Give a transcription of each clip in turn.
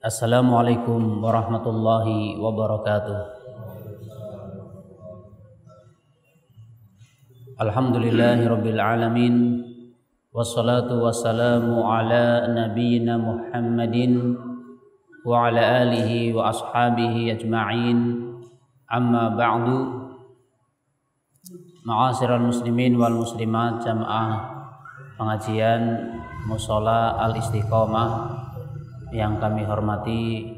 Assalamualaikum warahmatullahi wabarakatuh. Alhamdulillahi rabbil alamin. Wassalatu wassalamu ala nabiyyina Muhammadin wa ala alihi wa ashabihi ajma'in. Amma ba'du. Ma'asyiral muslimin wal muslimat jamaah pengajian musola al istiqomah yang kami hormati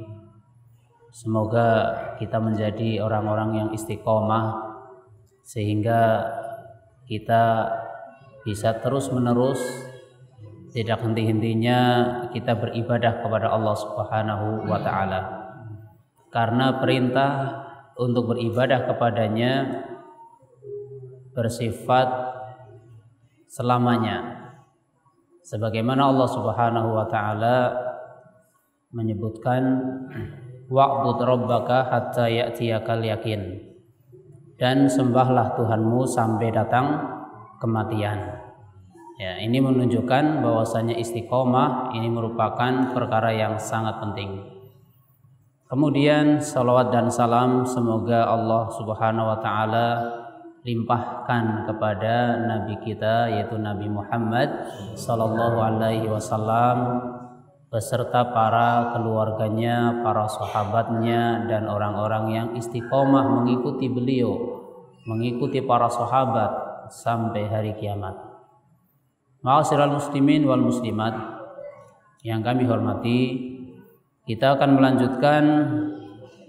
semoga kita menjadi orang-orang yang istiqomah sehingga kita bisa terus menerus tidak henti-hentinya kita beribadah kepada Allah Subhanahu wa taala. Karena perintah untuk beribadah kepadanya bersifat selamanya sebagaimana Allah Subhanahu wa taala menyebutkan wa'bud rabbaka hatta ya'tiyakal yakin dan sembahlah Tuhanmu sampai datang kematian. Ya, ini menunjukkan bahwasanya istiqomah ini merupakan perkara yang sangat penting. Kemudian salawat dan salam semoga Allah Subhanahu wa taala limpahkan kepada nabi kita yaitu Nabi Muhammad sallallahu alaihi wasallam beserta para keluarganya, para sahabatnya dan orang-orang yang istiqomah mengikuti beliau, mengikuti para sahabat sampai hari kiamat. Ma'asyiral muslimin wal muslimat yang kami hormati, kita akan melanjutkan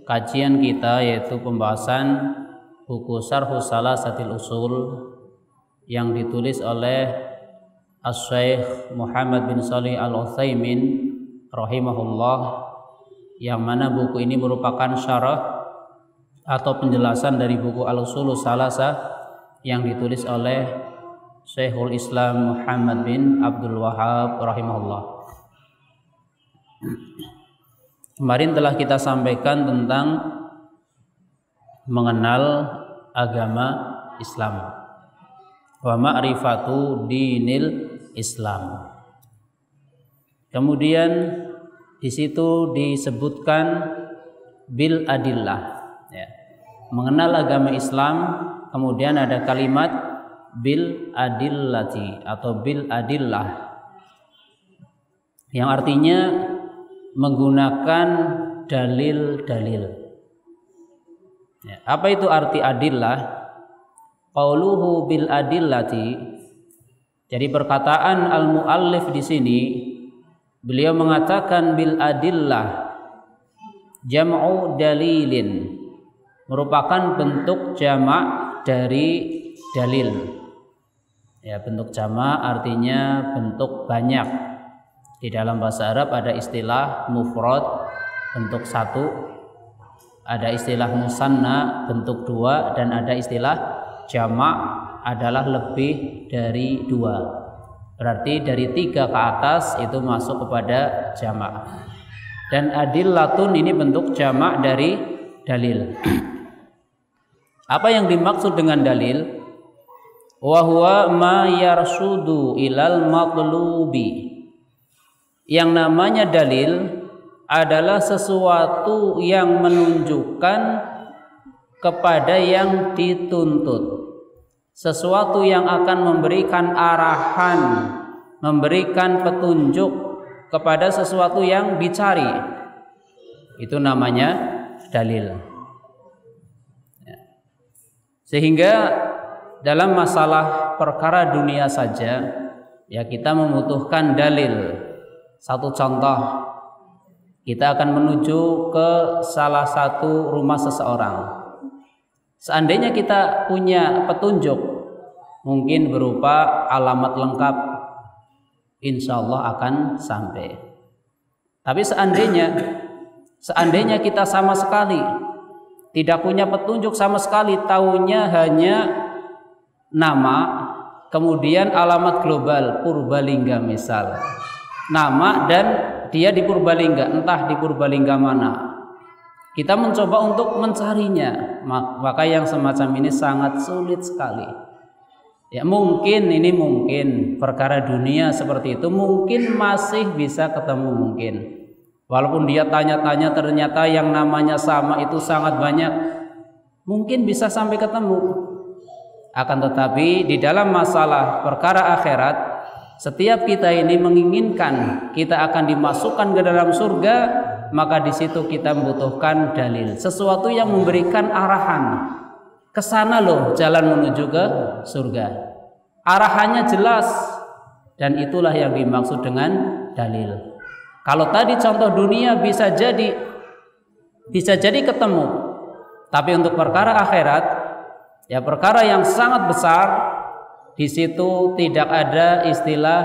kajian kita yaitu pembahasan buku Sarhu Salasatil Usul yang ditulis oleh As-Syeikh Muhammad bin Salih Al-Utsaimin rahimahullah yang mana buku ini merupakan syarah atau penjelasan dari buku Al-Usul Salasa yang ditulis oleh Syekhul Islam Muhammad bin Abdul Wahab rahimahullah. Kemarin telah kita sampaikan tentang mengenal agama Islam wa ma'rifatu dinil Islam. Kemudian di situ disebutkan bil adillah ya. Mengenal agama Islam, kemudian ada kalimat bil adillati atau bil adillah yang artinya menggunakan dalil-dalil. Ya, apa itu arti adillah? Qauluhu bil adillati. Jadi perkataan al-muallif di sini beliau mengatakan bil adillah jam'u dalilin merupakan bentuk jamak dari dalil. Ya, bentuk jamak artinya bentuk banyak. Di dalam bahasa Arab ada istilah mufrad bentuk satu ada istilah musanna bentuk dua dan ada istilah jamak adalah lebih dari dua berarti dari tiga ke atas itu masuk kepada jamak. Dan adillatun ini bentuk jamak dari dalil. Apa yang dimaksud dengan dalil? Wahwa ma yarsudu ilal matlubi. Yang namanya dalil adalah sesuatu yang menunjukkan kepada yang dituntut. Sesuatu yang akan memberikan arahan, memberikan petunjuk kepada sesuatu yang dicari. Itu namanya dalil. Ya. Sehingga dalam masalah perkara dunia saja ya kita membutuhkan dalil. Satu contoh kita akan menuju ke salah satu rumah seseorang. Seandainya kita punya petunjuk, mungkin berupa alamat lengkap, insya Allah akan sampai. Tapi seandainya, seandainya kita sama sekali tidak punya petunjuk sama sekali, tahunya hanya nama, kemudian alamat global Purbalingga misal, nama dan dia di Purbalingga, entah di Purbalingga mana. Kita mencoba untuk mencarinya, maka yang semacam ini sangat sulit sekali. Ya mungkin ini mungkin perkara dunia seperti itu mungkin masih bisa ketemu mungkin. Walaupun dia tanya-tanya ternyata yang namanya sama itu sangat banyak. Mungkin bisa sampai ketemu. Akan tetapi di dalam masalah perkara akhirat setiap kita ini menginginkan kita akan dimasukkan ke dalam surga maka di situ kita membutuhkan dalil. Sesuatu yang memberikan arahan. Ke sana loh jalan menuju ke surga. Arahannya jelas. Dan itulah yang dimaksud dengan dalil. Kalau tadi contoh dunia bisa jadi bisa jadi ketemu. Tapi untuk perkara akhirat ya perkara yang sangat besar di situ tidak ada istilah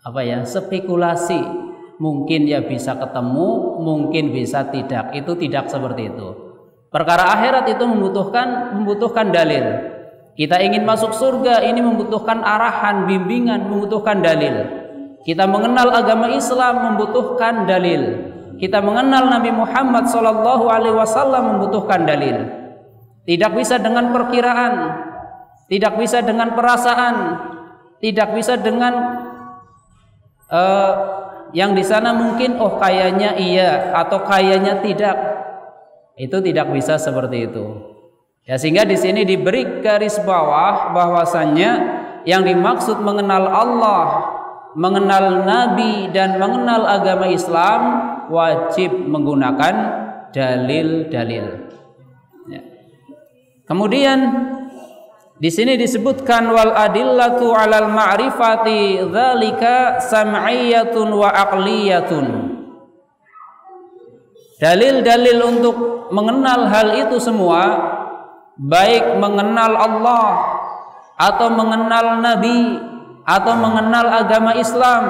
apa ya spekulasi mungkin ya bisa ketemu mungkin bisa tidak. Itu tidak seperti itu. Perkara akhirat itu membutuhkan membutuhkan dalil. Kita ingin masuk surga ini membutuhkan arahan bimbingan membutuhkan dalil. Kita mengenal agama Islam membutuhkan dalil. Kita mengenal Nabi Muhammad SAW membutuhkan dalil. Tidak bisa dengan perkiraan, tidak bisa dengan perasaan, tidak bisa dengan uh, yang di sana mungkin oh kayaknya iya atau kayaknya tidak. Itu tidak bisa seperti itu. Ya sehingga di sini diberi garis bawah bahwasannya yang dimaksud mengenal Allah, mengenal nabi dan mengenal agama Islam wajib menggunakan dalil-dalil. Kemudian di sini disebutkan wal adillatu 'alal ma'rifati dzalika sam'iyatun wa aqliyatun. Dalil-dalil untuk mengenal hal itu semua baik mengenal Allah atau mengenal nabi atau mengenal agama Islam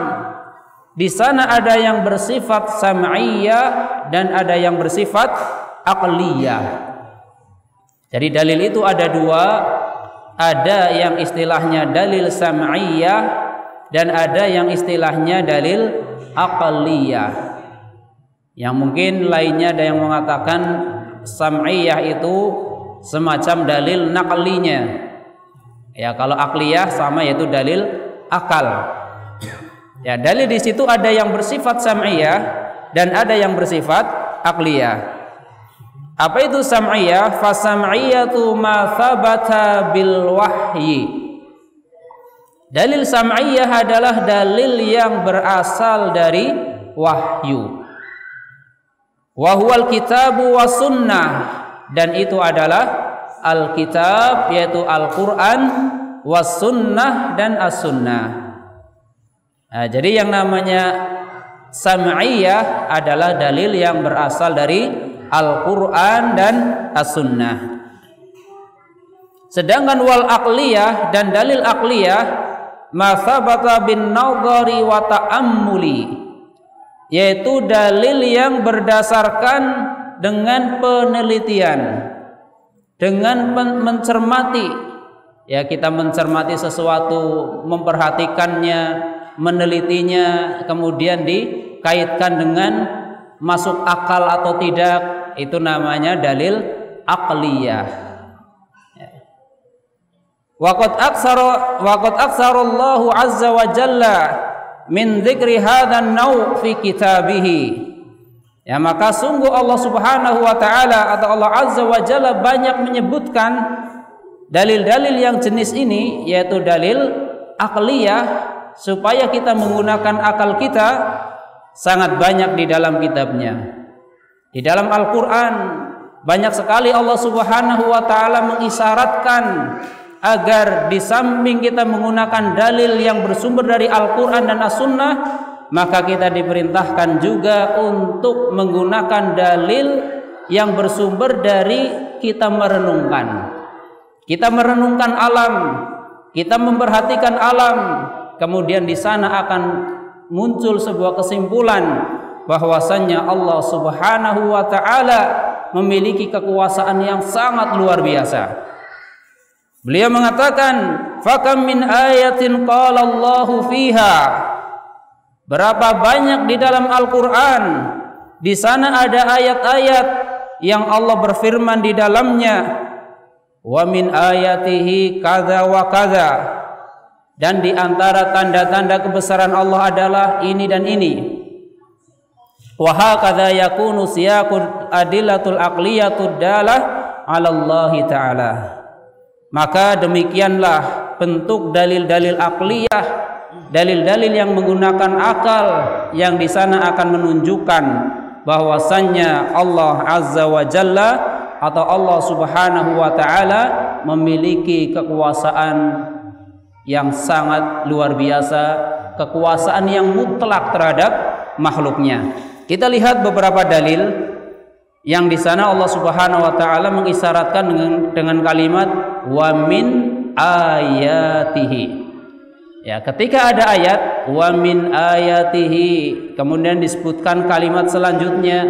di sana ada yang bersifat sam'iyah dan ada yang bersifat aqliyah. Jadi dalil itu ada dua, ada yang istilahnya dalil sam'iyah dan ada yang istilahnya dalil aqliyah. Yang mungkin lainnya ada yang mengatakan sam'iyah itu semacam dalil naqlinya. Ya, kalau akliyah sama yaitu dalil akal. Ya, dalil di situ ada yang bersifat sam'iyah dan ada yang bersifat akliyah. Apa itu sam'iyah? Fasam'iyatu ma thabata bil wahyi. Dalil sam'iyah adalah dalil yang berasal dari wahyu. Wahwal kitabu wa sunnah dan itu adalah Alkitab yaitu Al-Qur'an was sunnah dan as-sunnah. Nah, jadi yang namanya sam'iyah adalah dalil yang berasal dari Al-Quran dan As-Sunnah. Sedangkan wal akliyah dan dalil akliyah masabata bin nadhari wa ta'ammuli yaitu dalil yang berdasarkan dengan penelitian dengan mencermati ya kita mencermati sesuatu memperhatikannya menelitinya kemudian dikaitkan dengan masuk akal atau tidak itu namanya dalil aqliyah ya. Waqad aksara waqad Allah azza wa jalla min dzikri hadzal nau fi kitabih. Ya maka sungguh Allah Subhanahu wa taala atau Allah azza wa jalla banyak menyebutkan dalil-dalil yang jenis ini yaitu dalil akliyah supaya kita menggunakan akal kita sangat banyak di dalam kitabnya. Di dalam Al-Quran banyak sekali Allah Subhanahu wa taala mengisyaratkan agar di samping kita menggunakan dalil yang bersumber dari Al-Qur'an dan As-Sunnah, maka kita diperintahkan juga untuk menggunakan dalil yang bersumber dari kita merenungkan. Kita merenungkan alam, kita memperhatikan alam, kemudian di sana akan muncul sebuah kesimpulan bahwasannya Allah Subhanahu wa taala memiliki kekuasaan yang sangat luar biasa. Beliau mengatakan, "Fakam min ayatin qala Allahu fiha." Berapa banyak di dalam Al-Qur'an di sana ada ayat-ayat yang Allah berfirman di dalamnya, "Wa min ayatihi kadza wa kadza." dan di antara tanda-tanda kebesaran Allah adalah ini dan ini. Wa hakadha yakunu adillatul aqliyatud dalah 'ala Allah taala. Maka demikianlah bentuk dalil-dalil akliyah, dalil-dalil yang menggunakan akal yang di sana akan menunjukkan bahwasannya Allah Azza wa Jalla atau Allah Subhanahu wa taala memiliki kekuasaan yang sangat luar biasa, kekuasaan yang mutlak terhadap makhluknya. Kita lihat beberapa dalil yang di sana Allah Subhanahu wa taala mengisyaratkan dengan dengan kalimat wa min ayatihi. Ya, ketika ada ayat wa min ayatihi kemudian disebutkan kalimat selanjutnya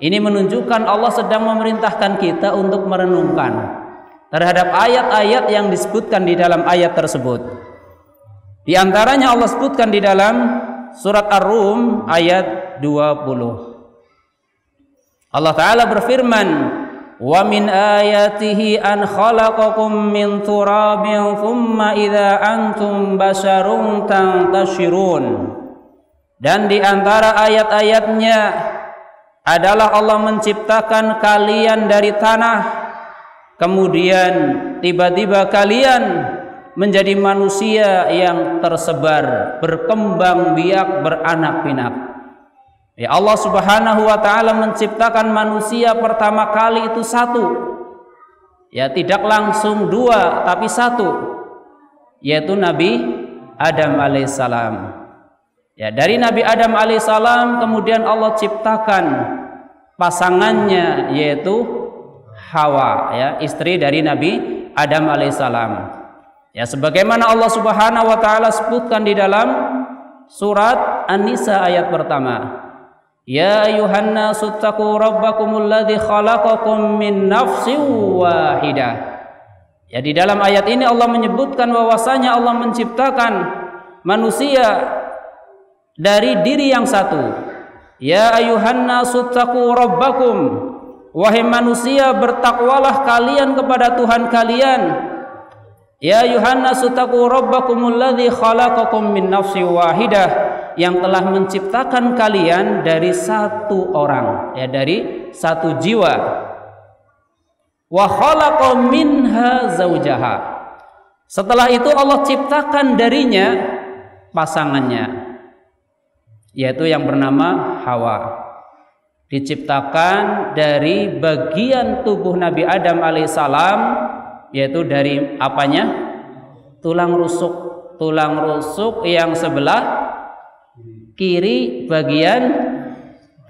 ini menunjukkan Allah sedang memerintahkan kita untuk merenungkan terhadap ayat-ayat yang disebutkan di dalam ayat tersebut. Di antaranya Allah sebutkan di dalam surat Ar-Rum ayat 20. Allah taala berfirman, "Wa min ayatihi an khalaqakum min turabin thumma idza antum basharun tantashirun." Dan di antara ayat-ayatnya adalah Allah menciptakan kalian dari tanah kemudian tiba-tiba kalian menjadi manusia yang tersebar, berkembang biak, beranak pinak. Ya Allah Subhanahu wa taala menciptakan manusia pertama kali itu satu. Ya tidak langsung dua tapi satu. Yaitu Nabi Adam alaihissalam. Ya dari Nabi Adam alaihissalam kemudian Allah ciptakan pasangannya yaitu Hawa ya istri dari Nabi Adam alaihissalam. Ya sebagaimana Allah Subhanahu wa taala sebutkan di dalam surat An-Nisa ayat pertama. Ya ayuhan nasu taqu rabbakumul ladzi khalaqakum min nafsin wahidah. Ya di dalam ayat ini Allah menyebutkan bahwasanya Allah menciptakan manusia dari diri yang satu. Ya ayuhan nasu taqu rabbakum wahai manusia bertakwalah kalian kepada Tuhan kalian. Ya ayuhan nasu taqu rabbakumul ladzi khalaqakum min nafsin wahidah yang telah menciptakan kalian dari satu orang ya dari satu jiwa. Wa khalaqa minha zaujaha setelah itu Allah ciptakan darinya pasangannya yaitu yang bernama Hawa. Diciptakan dari bagian tubuh Nabi Adam alaihissalam yaitu dari apanya? Tulang rusuk. Tulang rusuk yang sebelah kiri bagian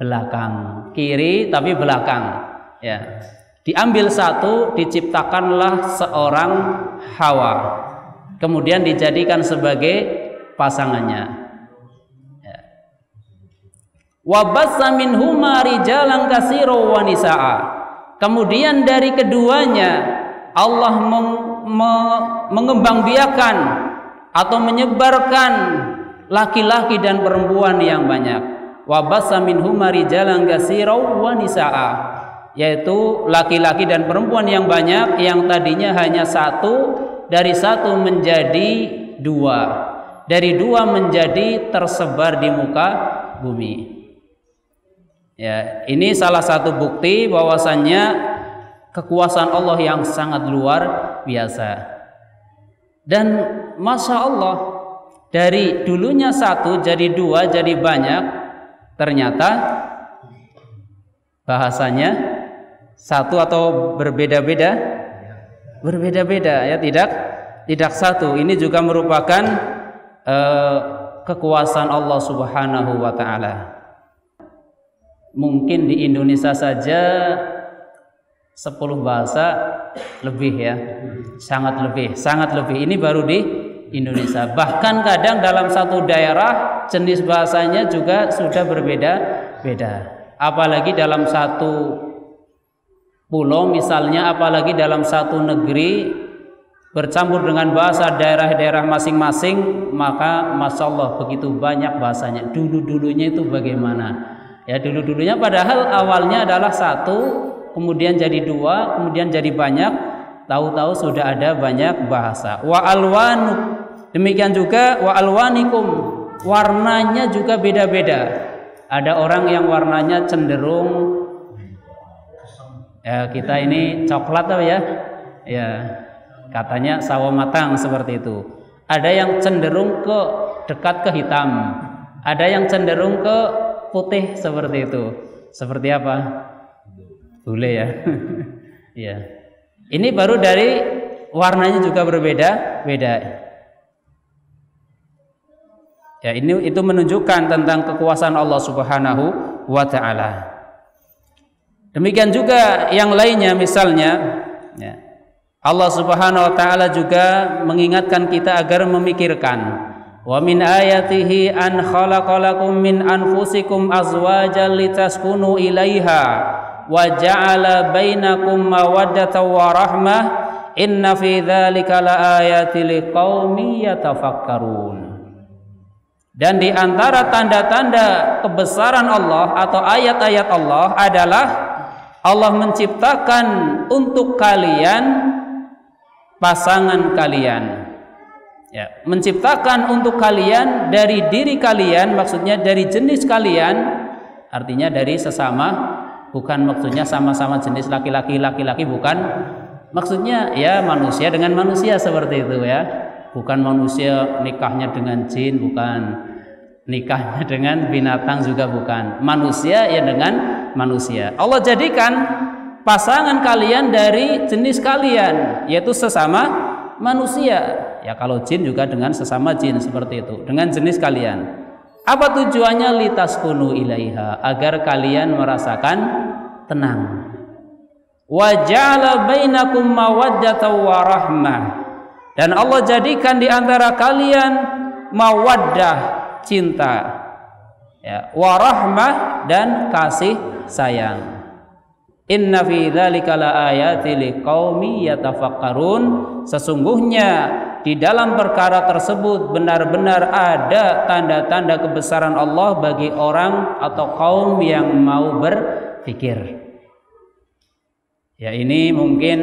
belakang. Kiri tapi belakang. Ya. Diambil satu diciptakanlah seorang Hawa. Kemudian dijadikan sebagai pasangannya. Ya. wabassa minhuma rijalan kasiro wa kemudian dari keduanya Allah me, mengembangbiakan atau menyebarkan laki-laki dan perempuan yang banyak. Wa bassa minhuma rijalan katsiraw wa yaitu laki-laki dan perempuan yang banyak yang tadinya hanya satu dari satu menjadi dua. Dari dua menjadi tersebar di muka bumi. Ya ini salah satu bukti bahwasannya kekuasaan Allah yang sangat luar biasa. Dan masya Allah dari dulunya satu jadi dua jadi banyak ternyata bahasanya satu atau berbeda-beda? Berbeda-beda ya tidak? Tidak satu. Ini juga merupakan uh, kekuasaan Allah Subhanahu wa taala. Mungkin di Indonesia saja 10 bahasa lebih ya sangat lebih sangat lebih ini baru di Indonesia. Bahkan kadang dalam satu daerah jenis bahasanya juga sudah berbeda-beda. Apalagi dalam satu pulau misalnya, apalagi dalam satu negeri bercampur dengan bahasa daerah-daerah masing-masing, maka masya Allah begitu banyak bahasanya. Dulu-dulunya itu bagaimana? Ya dulu-dulunya padahal awalnya adalah satu, kemudian jadi dua, kemudian jadi banyak, tahu-tahu sudah ada banyak bahasa. Wa alwanu demikian juga wa alwanikum warnanya juga beda-beda. Ada orang yang warnanya cenderung ya kita ini coklat apa ya? Ya, katanya sawo matang seperti itu. Ada yang cenderung ke dekat ke hitam. Ada yang cenderung ke putih seperti itu. Seperti apa? Bule ya. ya. Ini baru dari warnanya juga berbeda, beda. Ya, ini itu menunjukkan tentang kekuasaan Allah Subhanahu wa taala. Demikian juga yang lainnya misalnya ya, Allah Subhanahu wa taala juga mengingatkan kita agar memikirkan wa min ayatihi an khalaqalakum min anfusikum azwajan litaskunu ilaiha wa ja'ala bainakum mawaddatan wa rahmah inna fi dzalika yatafakkarun dan di antara tanda-tanda kebesaran Allah atau ayat-ayat Allah adalah Allah menciptakan untuk kalian pasangan kalian. Ya, menciptakan untuk kalian dari diri kalian, maksudnya dari jenis kalian, artinya dari sesama, bukan maksudnya sama-sama jenis laki-laki laki-laki bukan. Maksudnya ya manusia dengan manusia seperti itu ya. Bukan manusia nikahnya dengan jin bukan. Nikahnya dengan binatang juga bukan. Manusia ya dengan manusia. Allah jadikan pasangan kalian dari jenis kalian yaitu sesama manusia. Ya kalau jin juga dengan sesama jin seperti itu. Dengan jenis kalian. Apa tujuannya? Litas kunu ilaiha agar kalian merasakan tenang. Wajala bainakum mawaddatan wa rahmah. Dan Allah jadikan di antara kalian mawaddah cinta. Ya warahmah dan kasih sayang. Inna fi dzalika laayati liqaumi yatafakkarun. Sesungguhnya di dalam perkara tersebut benar-benar ada tanda-tanda kebesaran Allah bagi orang atau kaum yang mau berpikir. Ya ini mungkin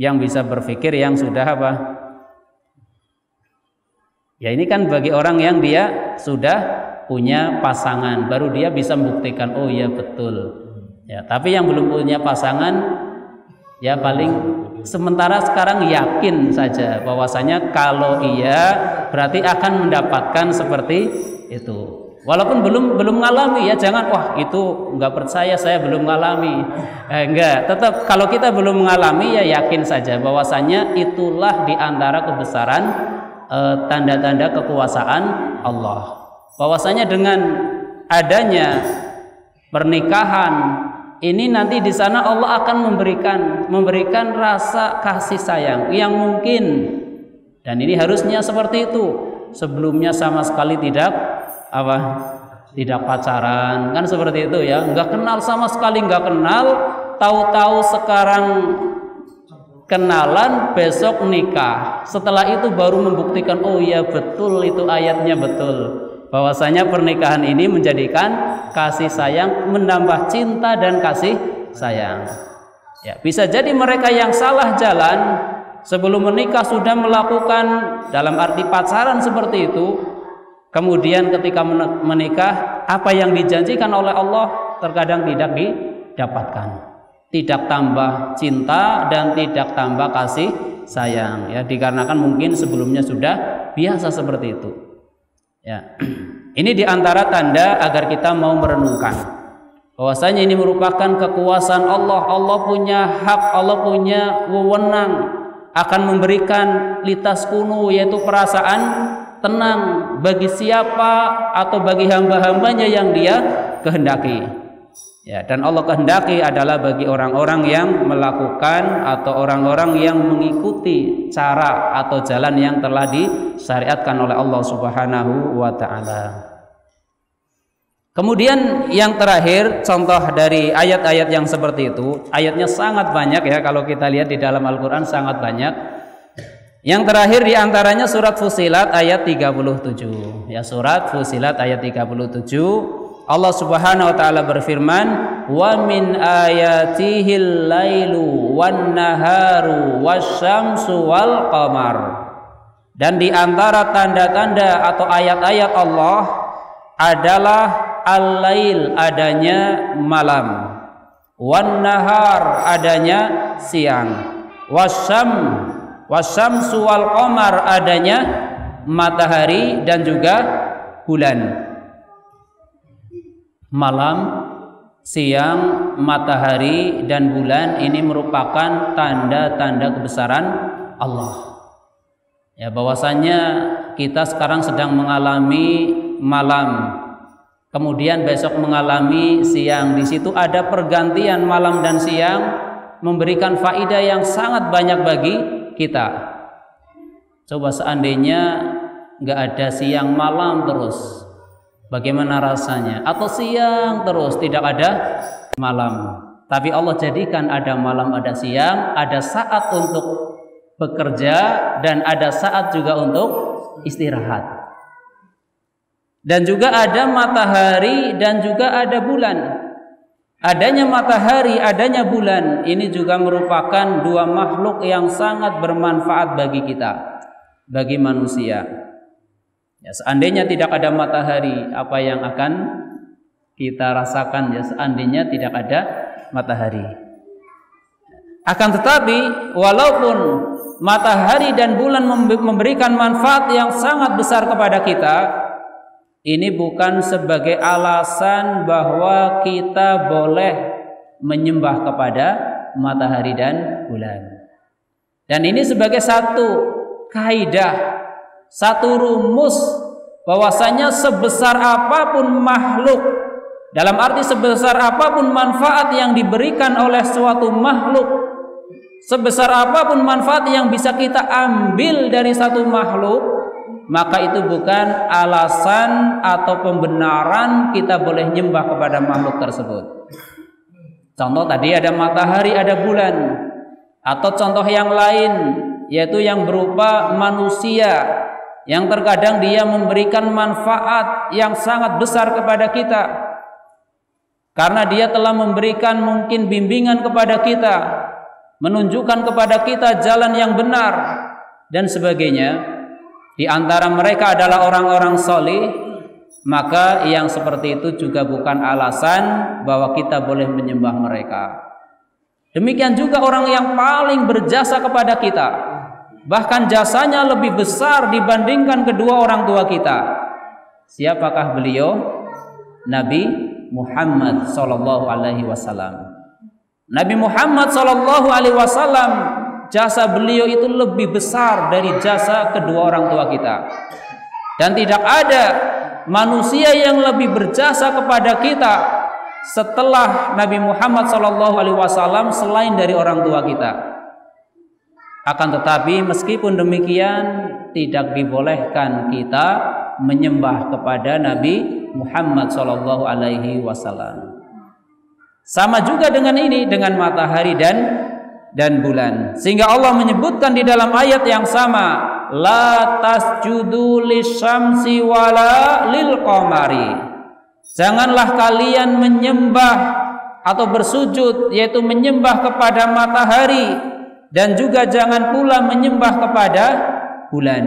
yang bisa berpikir yang sudah apa? Ya ini kan bagi orang yang dia sudah punya pasangan, baru dia bisa membuktikan oh ya betul. Ya, tapi yang belum punya pasangan ya paling sementara sekarang yakin saja bahwasanya kalau iya berarti akan mendapatkan seperti itu. Walaupun belum belum ngalami ya jangan wah itu nggak percaya saya belum ngalami. Eh, enggak, tetap kalau kita belum mengalami ya yakin saja bahwasanya itulah di antara kebesaran eh, tanda-tanda eh, kekuasaan Allah. Bahwasanya dengan adanya pernikahan ini nanti di sana Allah akan memberikan memberikan rasa kasih sayang yang mungkin dan ini harusnya seperti itu. Sebelumnya sama sekali tidak apa tidak pacaran. Kan seperti itu ya. Nggak kenal sama sekali nggak kenal. Tahu-tahu sekarang kenalan besok nikah. Setelah itu baru membuktikan oh ya betul itu ayatnya betul. Bahwasanya pernikahan ini menjadikan kasih sayang menambah cinta dan kasih sayang. Ya bisa jadi mereka yang salah jalan sebelum menikah sudah melakukan dalam arti pacaran seperti itu Kemudian ketika menikah, apa yang dijanjikan oleh Allah terkadang tidak didapatkan. Tidak tambah cinta dan tidak tambah kasih sayang ya dikarenakan mungkin sebelumnya sudah biasa seperti itu. Ya. Ini di antara tanda agar kita mau merenungkan bahwasanya ini merupakan kekuasaan Allah. Allah punya hak, Allah punya wewenang akan memberikan litas kuno yaitu perasaan tenang bagi siapa atau bagi hamba-hambanya yang dia kehendaki. Ya, dan Allah kehendaki adalah bagi orang-orang yang melakukan atau orang-orang yang mengikuti cara atau jalan yang telah disyariatkan oleh Allah Subhanahu wa taala. Kemudian yang terakhir contoh dari ayat-ayat yang seperti itu, ayatnya sangat banyak ya kalau kita lihat di dalam Al-Qur'an sangat banyak. Yang terakhir di antaranya surat Fusilat ayat 37. Ya surat Fusilat ayat 37. Allah Subhanahu wa taala berfirman, "Wa min ayatihil lailu wan naharu wasyamsu wal qamar." Dan di antara tanda-tanda atau ayat-ayat Allah adalah al-lail adanya malam. Wan nahar adanya siang. Wasam wasam suwal qamar adanya matahari dan juga bulan. Malam siang matahari dan bulan ini merupakan tanda-tanda kebesaran Allah. Ya bahwasanya kita sekarang sedang mengalami malam kemudian besok mengalami siang. Di situ ada pergantian malam dan siang memberikan faidah yang sangat banyak bagi kita. Coba seandainya nggak ada siang malam terus, bagaimana rasanya? Atau siang terus tidak ada malam. Tapi Allah jadikan ada malam, ada siang, ada saat untuk bekerja dan ada saat juga untuk istirahat. Dan juga ada matahari dan juga ada bulan. Adanya matahari, adanya bulan ini juga merupakan dua makhluk yang sangat bermanfaat bagi kita, bagi manusia. Ya, seandainya tidak ada matahari, apa yang akan kita rasakan ya seandainya tidak ada matahari. Akan tetapi walaupun matahari dan bulan memberikan manfaat yang sangat besar kepada kita, ini bukan sebagai alasan bahwa kita boleh menyembah kepada matahari dan bulan. Dan ini sebagai satu kaidah, satu rumus bahwasanya sebesar apa pun makhluk dalam arti sebesar apa pun manfaat yang diberikan oleh suatu makhluk sebesar apa pun manfaat yang bisa kita ambil dari satu makhluk maka itu bukan alasan atau pembenaran kita boleh nyembah kepada makhluk tersebut. Contoh tadi ada matahari, ada bulan. Atau contoh yang lain yaitu yang berupa manusia yang terkadang dia memberikan manfaat yang sangat besar kepada kita. Karena dia telah memberikan mungkin bimbingan kepada kita, menunjukkan kepada kita jalan yang benar dan sebagainya di antara mereka adalah orang-orang solih, maka yang seperti itu juga bukan alasan bahwa kita boleh menyembah mereka. Demikian juga orang yang paling berjasa kepada kita, bahkan jasanya lebih besar dibandingkan kedua orang tua kita. Siapakah beliau? Nabi Muhammad sallallahu alaihi wasallam. Nabi Muhammad sallallahu alaihi wasallam jasa beliau itu lebih besar dari jasa kedua orang tua kita. Dan tidak ada manusia yang lebih berjasa kepada kita setelah Nabi Muhammad SAW selain dari orang tua kita. Akan tetapi meskipun demikian tidak dibolehkan kita menyembah kepada Nabi Muhammad SAW. Sama juga dengan ini dengan matahari dan dan bulan. Sehingga Allah menyebutkan di dalam ayat yang sama, la tasjudu lisyamsi wala lil qamari. Janganlah kalian menyembah atau bersujud yaitu menyembah kepada matahari dan juga jangan pula menyembah kepada bulan.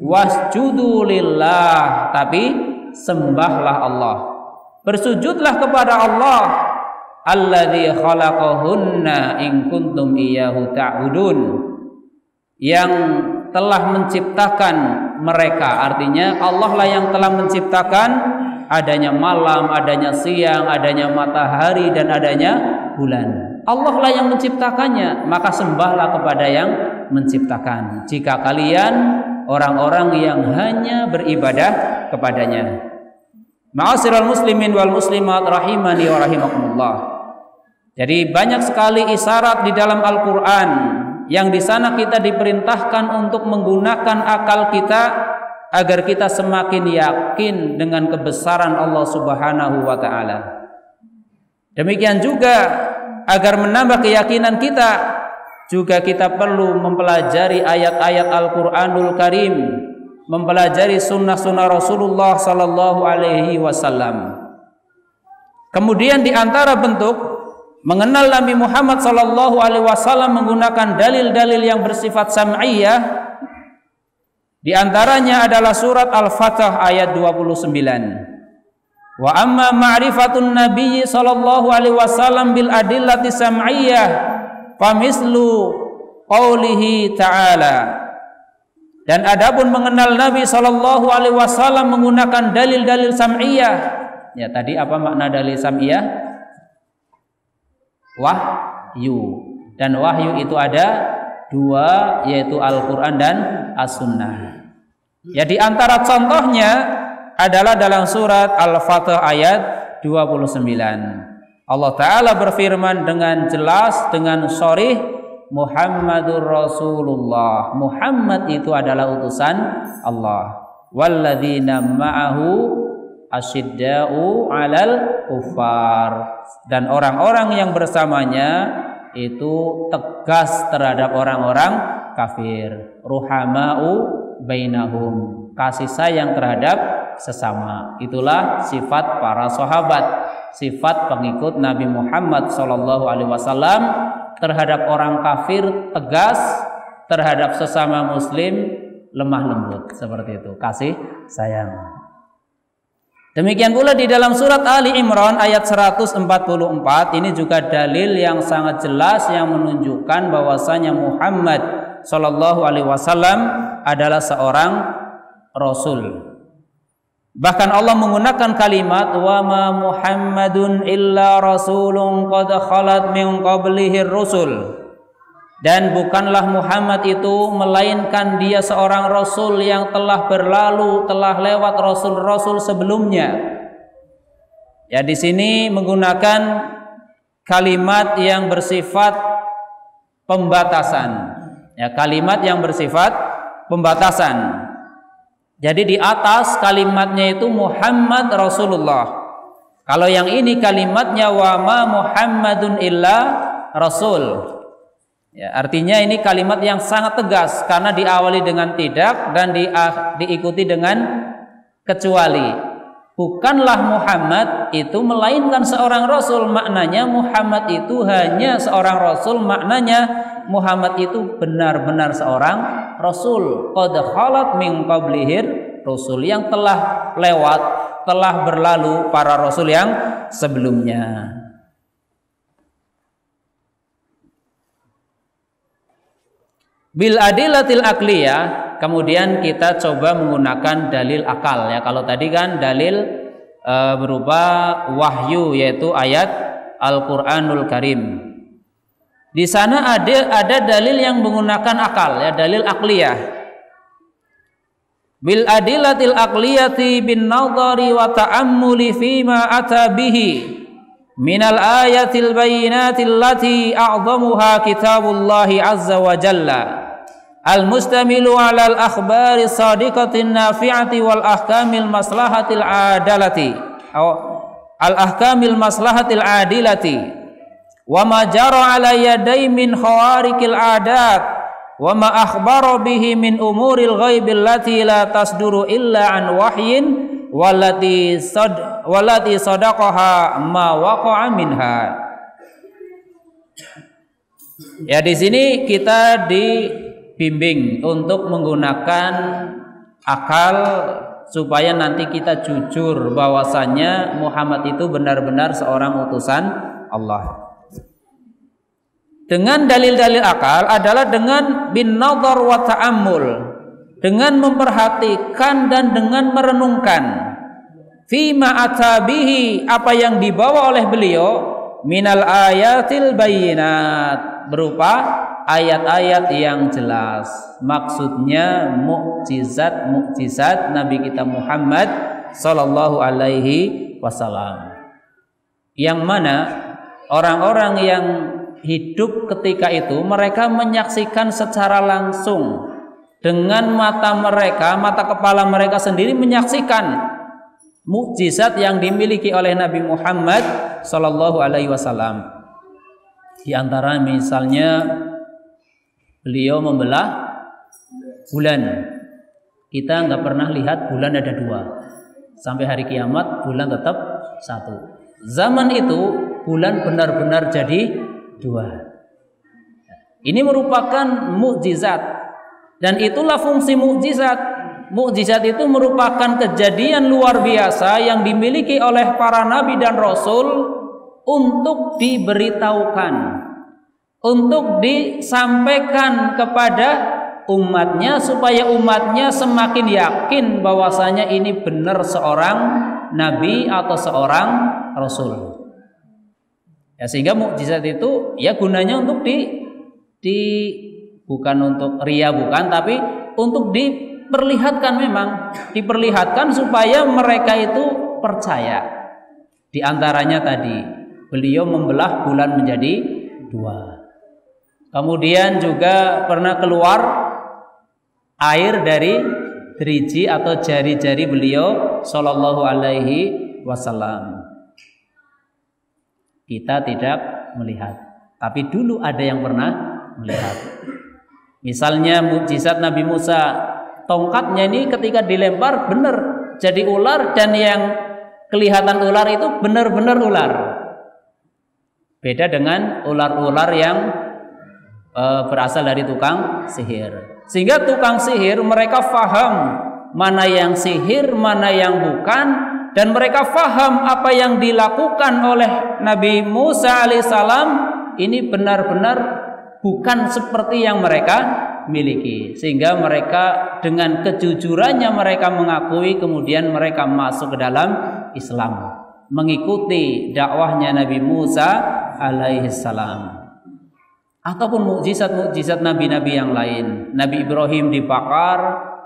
Wasjudu lillah, tapi sembahlah Allah. Bersujudlah kepada Allah alladzi khalaqahunna in kuntum iyyahu ta'budun yang telah menciptakan mereka artinya Allah lah yang telah menciptakan adanya malam, adanya siang, adanya matahari dan adanya bulan. Allah lah yang menciptakannya, maka sembahlah kepada yang menciptakan. Jika kalian orang-orang yang hanya beribadah kepadanya. Ma'asyiral muslimin wal muslimat rahimani wa rahimakumullah. Jadi banyak sekali isyarat di dalam Al-Qur'an yang di sana kita diperintahkan untuk menggunakan akal kita agar kita semakin yakin dengan kebesaran Allah Subhanahu wa taala. Demikian juga agar menambah keyakinan kita juga kita perlu mempelajari ayat-ayat Al-Qur'anul Karim mempelajari sunnah-sunnah Rasulullah Sallallahu Alaihi Wasallam. Kemudian di antara bentuk mengenal Nabi Muhammad Sallallahu Alaihi Wasallam menggunakan dalil-dalil yang bersifat sam'iyah. Di antaranya adalah surat Al-Fatah ayat 29. Wa amma ma'rifatun Nabi sallallahu alaihi wasallam bil adillati sam'iyah famislu qaulihi ta'ala dan adapun mengenal Nabi sallallahu alaihi wasallam menggunakan dalil-dalil sam'iyah ya tadi apa makna dalil sam'iyah wahyu dan wahyu itu ada dua yaitu Al-Qur'an dan As-Sunnah ya di antara contohnya adalah dalam surat Al-Fatih ayat 29. Allah Ta'ala berfirman dengan jelas, dengan sorih, Muhammadur Rasulullah. Muhammad itu adalah utusan Allah. Walladzina ma'ahu asyidda'u alal kufar. Dan orang-orang yang bersamanya itu tegas terhadap orang-orang kafir. Ruhama'u bainahum. Kasih sayang terhadap sesama. Itulah sifat para sahabat, sifat pengikut Nabi Muhammad Shallallahu Alaihi Wasallam terhadap orang kafir tegas, terhadap sesama Muslim lemah lembut seperti itu, kasih sayang. Demikian pula di dalam surat Ali Imran ayat 144 ini juga dalil yang sangat jelas yang menunjukkan bahwasanya Muhammad Shallallahu Alaihi Wasallam adalah seorang Rasul Bahkan Allah menggunakan kalimat wa ma Muhammadun illa rasulun qad khalat min qablihi rusul. Dan bukanlah Muhammad itu melainkan dia seorang rasul yang telah berlalu, telah lewat rasul-rasul sebelumnya. Ya di sini menggunakan kalimat yang bersifat pembatasan. Ya kalimat yang bersifat pembatasan. Jadi di atas kalimatnya itu Muhammad Rasulullah. Kalau yang ini kalimatnya wa ma Muhammadun illa Rasul. Ya, artinya ini kalimat yang sangat tegas karena diawali dengan tidak dan di, ah, diikuti dengan kecuali. Bukanlah Muhammad itu melainkan seorang rasul. Maknanya Muhammad itu hanya seorang rasul. Maknanya Muhammad itu benar-benar seorang rasul. Qad khalat min qablihir rasul yang telah lewat, telah berlalu para rasul yang sebelumnya. Bil adilatil akliyah kemudian kita coba menggunakan dalil akal ya. Kalau tadi kan dalil e, berupa wahyu yaitu ayat Al-Qur'anul Karim. Di sana ada ada dalil yang menggunakan akal ya, dalil akliyah. Bil adilatil akliyati bin nadhari wa ta'ammuli fima ata bihi minal ayatil bayinatil lati a'zamuha kitabullahi azza wa jalla al-mustamilu 'ala al-akhbari sadiqatin nafi'ati wal ahkamil maslahatil adalati al-ahkamil maslahatil adilati wa ma jara 'ala yaday min khawarikil adat wa ma akhbara bihi min umuril ghaibil lati la tasduru illa an wahyin walati sad walati sadaqaha ma waqa'a minha Ya di sini kita di bimbing untuk menggunakan akal supaya nanti kita jujur bahwasannya Muhammad itu benar-benar seorang utusan Allah. Dengan dalil-dalil akal adalah dengan bin nadhar wa ta'ammul, dengan memperhatikan dan dengan merenungkan fima atabihi apa yang dibawa oleh beliau minal ayatil bayinat berupa ayat-ayat yang jelas. Maksudnya mukjizat-mukjizat Nabi kita Muhammad sallallahu alaihi wasallam. Yang mana orang-orang yang hidup ketika itu mereka menyaksikan secara langsung dengan mata mereka, mata kepala mereka sendiri menyaksikan mukjizat yang dimiliki oleh Nabi Muhammad sallallahu alaihi wasallam. Di antara misalnya beliau membelah bulan. Kita nggak pernah lihat bulan ada dua. Sampai hari kiamat bulan tetap satu. Zaman itu bulan benar-benar jadi dua. Ini merupakan mukjizat dan itulah fungsi mukjizat mukjizat itu merupakan kejadian luar biasa yang dimiliki oleh para nabi dan rasul untuk diberitahukan, untuk disampaikan kepada umatnya supaya umatnya semakin yakin bahwasanya ini benar seorang nabi atau seorang rasul. Ya sehingga mukjizat itu ya gunanya untuk di di bukan untuk ria bukan tapi untuk diperlihatkan memang diperlihatkan supaya mereka itu percaya. Di antaranya tadi beliau membelah bulan menjadi dua. Kemudian juga pernah keluar air dari driji atau jari-jari beliau sallallahu alaihi wasallam. Kita tidak melihat, tapi dulu ada yang pernah melihat. Misalnya mukjizat Nabi Musa, tongkatnya ini ketika dilempar benar jadi ular dan yang kelihatan ular itu benar-benar ular. Beda dengan ular-ular yang e, berasal dari tukang sihir. Sehingga tukang sihir mereka faham mana yang sihir, mana yang bukan, dan mereka faham apa yang dilakukan oleh Nabi Musa alaihissalam ini benar-benar bukan seperti yang mereka miliki sehingga mereka dengan kejujurannya mereka mengakui kemudian mereka masuk ke dalam Islam mengikuti dakwahnya Nabi Musa alaihissalam ataupun mukjizat-mukjizat nabi-nabi yang lain Nabi Ibrahim dibakar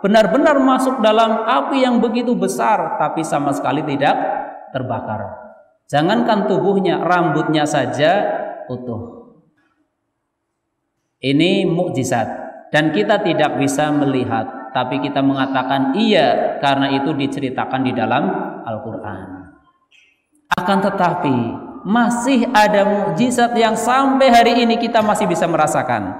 benar-benar masuk dalam api yang begitu besar tapi sama sekali tidak terbakar. Jangankan tubuhnya, rambutnya saja utuh. Ini mukjizat dan kita tidak bisa melihat, tapi kita mengatakan iya karena itu diceritakan di dalam Al-Qur'an. Akan tetapi masih ada mukjizat yang sampai hari ini kita masih bisa merasakan.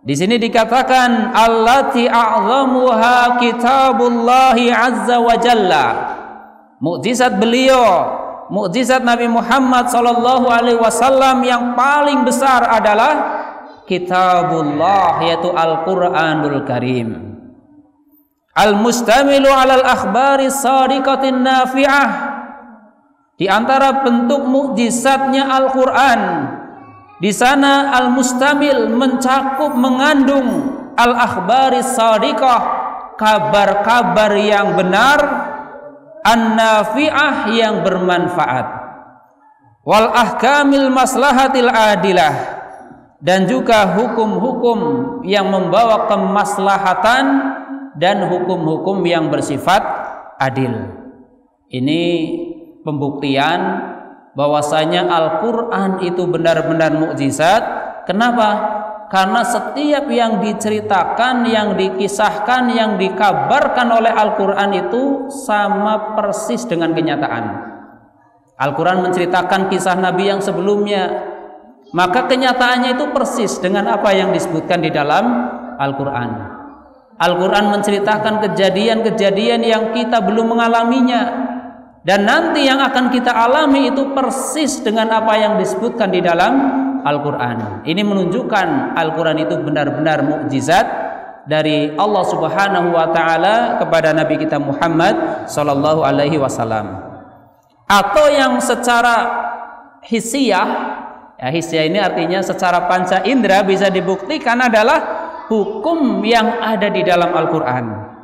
Di sini dikatakan allati a'zamuha kitabullahi azza wa jalla. Mukjizat beliau, mukjizat Nabi Muhammad sallallahu alaihi wasallam yang paling besar adalah kitabullah yaitu Al-Qur'anul Karim. Al-mustamilu 'alal akhbari sadiqatin nafi'ah. Di antara bentuk mukjizatnya Al-Qur'an di sana al-mustamil mencakup mengandung al-akhbari sadiqah, kabar-kabar yang benar, an-nafi'ah yang bermanfaat. Wal ahkamil maslahatil adilah dan juga hukum-hukum yang membawa kemaslahatan dan hukum-hukum yang bersifat adil. Ini pembuktian bahwasanya Al-Qur'an itu benar-benar mukjizat. Kenapa? Karena setiap yang diceritakan, yang dikisahkan, yang dikabarkan oleh Al-Qur'an itu sama persis dengan kenyataan. Al-Qur'an menceritakan kisah nabi yang sebelumnya, maka kenyataannya itu persis dengan apa yang disebutkan di dalam Al-Qur'an. Al-Quran menceritakan kejadian-kejadian yang kita belum mengalaminya dan nanti yang akan kita alami itu persis dengan apa yang disebutkan di dalam Al-Quran. Ini menunjukkan Al-Quran itu benar-benar mukjizat dari Allah Subhanahu wa taala kepada nabi kita Muhammad sallallahu alaihi wasallam. Atau yang secara hisiah, ya hisiah ini artinya secara panca indera bisa dibuktikan adalah hukum yang ada di dalam Al-Qur'an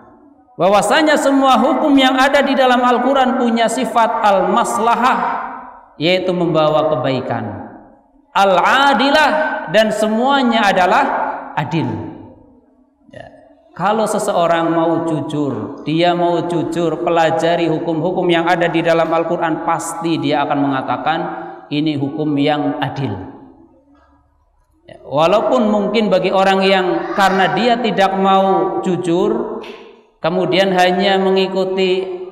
bahwasanya semua hukum yang ada di dalam Al-Quran punya sifat al-maslahah yaitu membawa kebaikan al-adilah dan semuanya adalah adil ya. kalau seseorang mau jujur dia mau jujur pelajari hukum-hukum yang ada di dalam Al-Quran pasti dia akan mengatakan ini hukum yang adil ya. walaupun mungkin bagi orang yang karena dia tidak mau jujur kemudian hanya mengikuti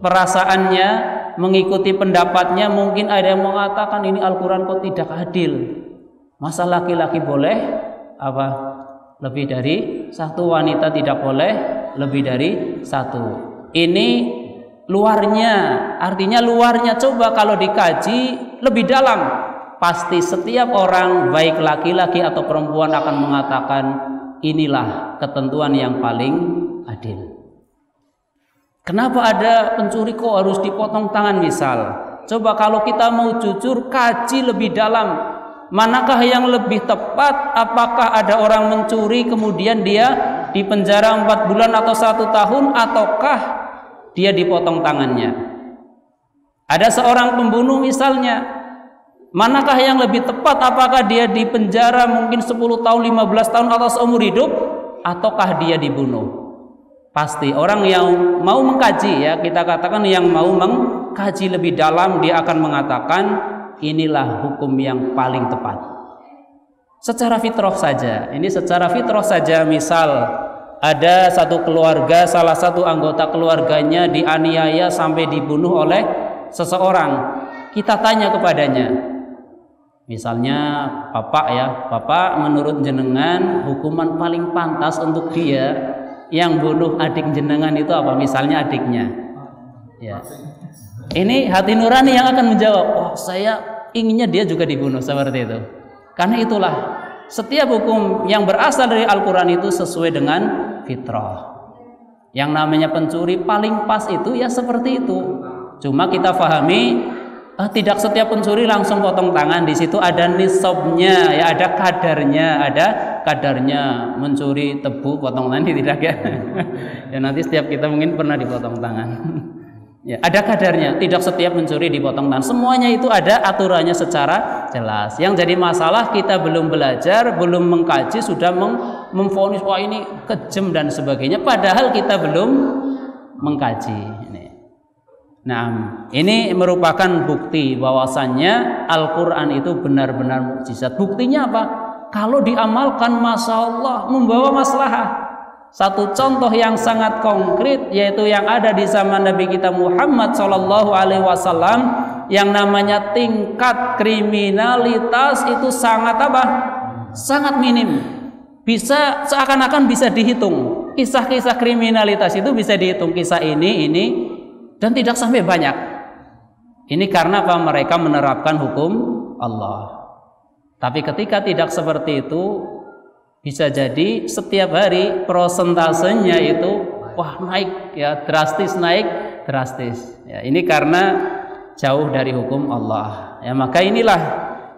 perasaannya, mengikuti pendapatnya, mungkin ada yang mengatakan ini Al-Qur'an kok tidak adil. Masa laki-laki boleh apa? Lebih dari satu wanita tidak boleh lebih dari satu. Ini luarnya, artinya luarnya coba kalau dikaji lebih dalam, pasti setiap orang baik laki-laki atau perempuan akan mengatakan inilah ketentuan yang paling adil. Kenapa ada pencuri kok harus dipotong tangan misal? Coba kalau kita mau jujur kaji lebih dalam. Manakah yang lebih tepat? Apakah ada orang mencuri kemudian dia di penjara empat bulan atau satu tahun ataukah dia dipotong tangannya? Ada seorang pembunuh misalnya, manakah yang lebih tepat? Apakah dia di penjara mungkin 10 tahun, 15 tahun atau seumur hidup ataukah dia dibunuh? Pasti orang yang mau mengkaji ya, kita katakan yang mau mengkaji lebih dalam dia akan mengatakan inilah hukum yang paling tepat. Secara fitrah saja, ini secara fitrah saja misal ada satu keluarga salah satu anggota keluarganya dianiaya sampai dibunuh oleh seseorang. Kita tanya kepadanya. Misalnya Bapak ya, Bapak menurut jenengan hukuman paling pantas untuk dia yang bunuh adik jenengan itu apa? Misalnya adiknya. Ya. Ini hati nurani yang akan menjawab, "Oh, saya inginnya dia juga dibunuh seperti itu." Karena itulah setiap hukum yang berasal dari Al-Qur'an itu sesuai dengan fitrah. Yang namanya pencuri paling pas itu ya seperti itu. Cuma kita fahami ah, tidak setiap pencuri langsung potong tangan di situ ada nisabnya ya ada kadarnya ada kadarnya mencuri tebu potong tangan tidak ya ya nanti setiap kita mungkin pernah dipotong tangan ya ada kadarnya tidak setiap mencuri dipotong tangan semuanya itu ada aturannya secara jelas yang jadi masalah kita belum belajar belum mengkaji sudah memfonis wah ini kejam dan sebagainya padahal kita belum mengkaji Nah, ini merupakan bukti bahwasannya Al-Quran itu benar-benar mukjizat. Buktinya apa? Kalau diamalkan, masya Allah, membawa maslahah. Satu contoh yang sangat konkret yaitu yang ada di zaman Nabi kita Muhammad Shallallahu Alaihi Wasallam yang namanya tingkat kriminalitas itu sangat apa? Sangat minim. Bisa seakan-akan bisa dihitung. Kisah-kisah kriminalitas itu bisa dihitung. Kisah ini, ini, dan tidak sampai banyak. Ini karena apa? Mereka menerapkan hukum Allah. Tapi ketika tidak seperti itu, bisa jadi setiap hari prosentasenya itu wah naik ya drastis naik drastis. Ya, ini karena jauh dari hukum Allah. Ya maka inilah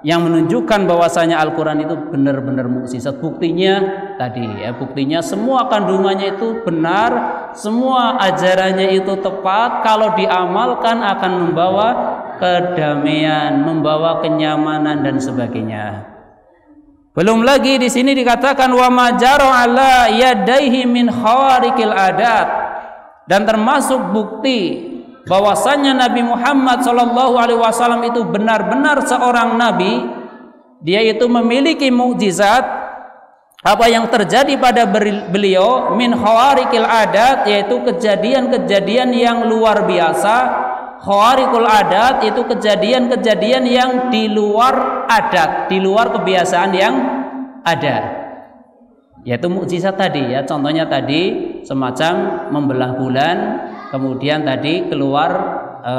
yang menunjukkan bahwasanya Al-Quran itu benar-benar mukjizat. Buktinya tadi ya, buktinya semua kandungannya itu benar, semua ajarannya itu tepat. Kalau diamalkan akan membawa kedamaian, membawa kenyamanan dan sebagainya. Belum lagi di sini dikatakan wa majaru ala yadaihi min khawarikil adat. Dan termasuk bukti bahwasannya Nabi Muhammad Shallallahu Alaihi Wasallam itu benar-benar seorang nabi, dia itu memiliki mukjizat. Apa yang terjadi pada beliau min khawarikil adat yaitu kejadian-kejadian yang luar biasa khawarikul adat itu kejadian-kejadian yang di luar adat di luar kebiasaan yang ada. Yaitu mukjizat tadi ya contohnya tadi semacam membelah bulan kemudian tadi keluar e,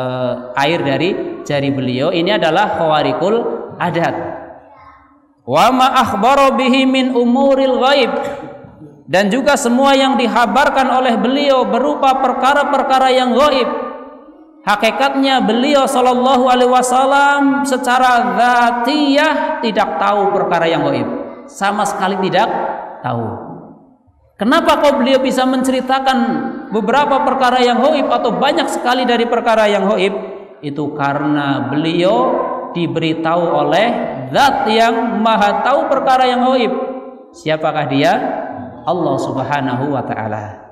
air dari jari beliau. Ini adalah khawarikul adat. Wa ma bihi min umuril ghaib. Dan juga semua yang dihabarkan oleh beliau berupa perkara-perkara yang gaib hakikatnya beliau sallallahu alaihi wasallam secara zatiyah tidak tahu perkara yang gaib sama sekali tidak tahu. Kenapa kau beliau bisa menceritakan beberapa perkara yang hoib atau banyak sekali dari perkara yang hoib? Itu karena beliau diberitahu oleh zat yang maha tahu perkara yang hoib. Siapakah dia? Allah subhanahu wa ta'ala.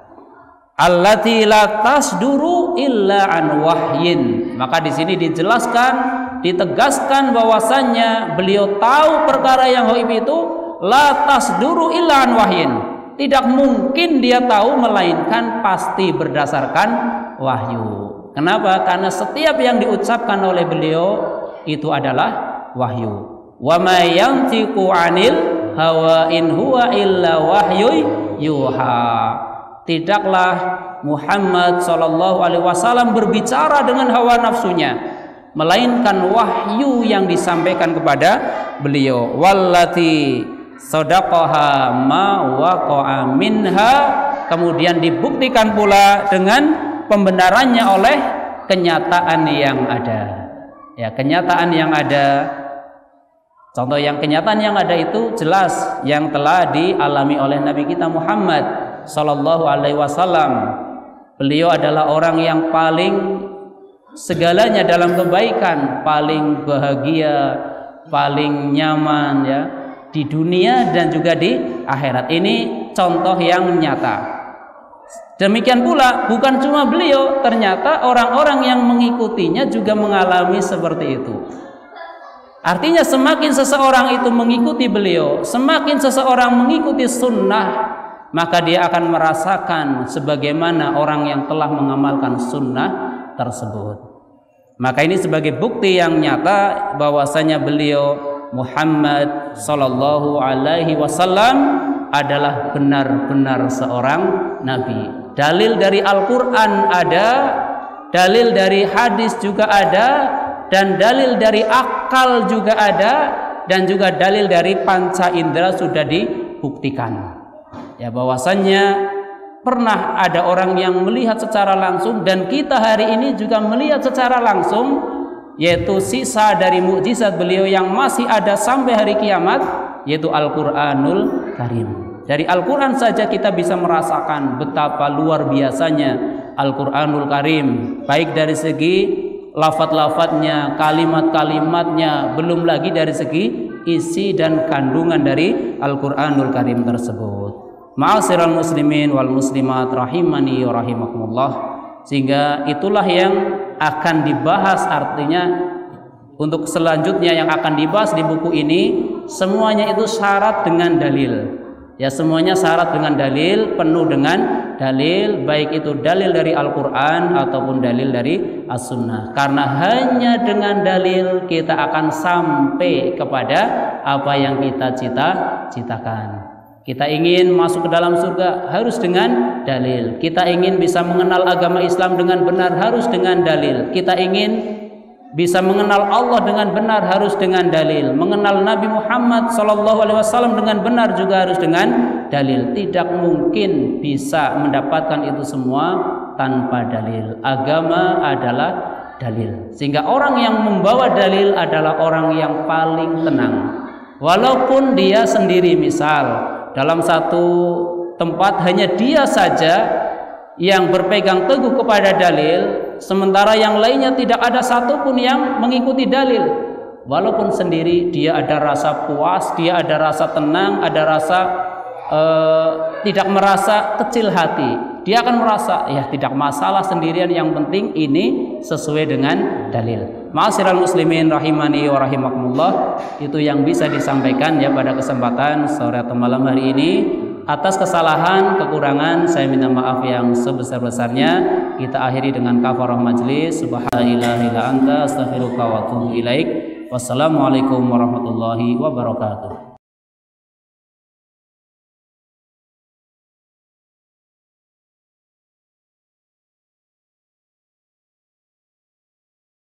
Allati la tasduru illa an wahyin. Maka di sini dijelaskan, ditegaskan bahwasannya beliau tahu perkara yang hoib itu la tasduru illa an wahyin. Tidak mungkin dia tahu melainkan pasti berdasarkan wahyu. Kenapa? Karena setiap yang diucapkan oleh beliau itu adalah wahyu. Wa ma yantiqu 'anil hawa in huwa illa wahyu yuha. Tidaklah Muhammad sallallahu alaihi wasallam berbicara dengan hawa nafsunya, melainkan wahyu yang disampaikan kepada beliau. Wallati sadaqaha ma waqa'a minha kemudian dibuktikan pula dengan pembenarannya oleh kenyataan yang ada. Ya, kenyataan yang ada Contoh yang kenyataan yang ada itu jelas yang telah dialami oleh Nabi kita Muhammad sallallahu alaihi wasallam. Beliau adalah orang yang paling segalanya dalam kebaikan, paling bahagia, paling nyaman ya di dunia dan juga di akhirat. Ini contoh yang nyata. Demikian pula bukan cuma beliau, ternyata orang-orang yang mengikutinya juga mengalami seperti itu. Artinya semakin seseorang itu mengikuti beliau, semakin seseorang mengikuti sunnah, maka dia akan merasakan sebagaimana orang yang telah mengamalkan sunnah tersebut. Maka ini sebagai bukti yang nyata bahwasanya beliau Muhammad Sallallahu Alaihi Wasallam adalah benar-benar seorang nabi. Dalil dari Al-Quran ada, dalil dari hadis juga ada, dan dalil dari akal juga ada dan juga dalil dari panca indera sudah dibuktikan ya bahwasannya pernah ada orang yang melihat secara langsung dan kita hari ini juga melihat secara langsung yaitu sisa dari mukjizat beliau yang masih ada sampai hari kiamat yaitu Al-Qur'anul Karim. Dari Al-Qur'an saja kita bisa merasakan betapa luar biasanya Al-Qur'anul Karim baik dari segi lafat-lafatnya, kalimat-kalimatnya, belum lagi dari segi isi dan kandungan dari Al-Qur'anul Karim tersebut. Ma'asyiral muslimin wal muslimat rahimani wa rahimakumullah. Sehingga itulah yang akan dibahas artinya untuk selanjutnya yang akan dibahas di buku ini semuanya itu syarat dengan dalil. Ya semuanya syarat dengan dalil, penuh dengan dalil, baik itu dalil dari Al-Quran ataupun dalil dari As-Sunnah. Karena hanya dengan dalil kita akan sampai kepada apa yang kita cita-citakan. Kita ingin masuk ke dalam surga harus dengan dalil. Kita ingin bisa mengenal agama Islam dengan benar harus dengan dalil. Kita ingin bisa mengenal Allah dengan benar harus dengan dalil. Mengenal Nabi Muhammad SAW dengan benar juga harus dengan dalil. Tidak mungkin bisa mendapatkan itu semua tanpa dalil. Agama adalah dalil. Sehingga orang yang membawa dalil adalah orang yang paling tenang. Walaupun dia sendiri misal dalam satu tempat hanya dia saja yang berpegang teguh kepada dalil sementara yang lainnya tidak ada satupun yang mengikuti dalil. Walaupun sendiri dia ada rasa puas dia ada rasa tenang ada rasa uh, tidak merasa kecil hati dia akan merasa ya tidak masalah sendirian yang penting ini sesuai dengan dalil Ma'asyiral muslimin rahimani wa rahimakumullah itu yang bisa disampaikan ya pada kesempatan sore atau malam hari ini Atas kesalahan, kekurangan, saya minta maaf yang sebesar-besarnya. Kita akhiri dengan kafarah majlis. Subhanallah anta astaghfiruka wa atubu ilaik. Wassalamualaikum warahmatullahi wabarakatuh.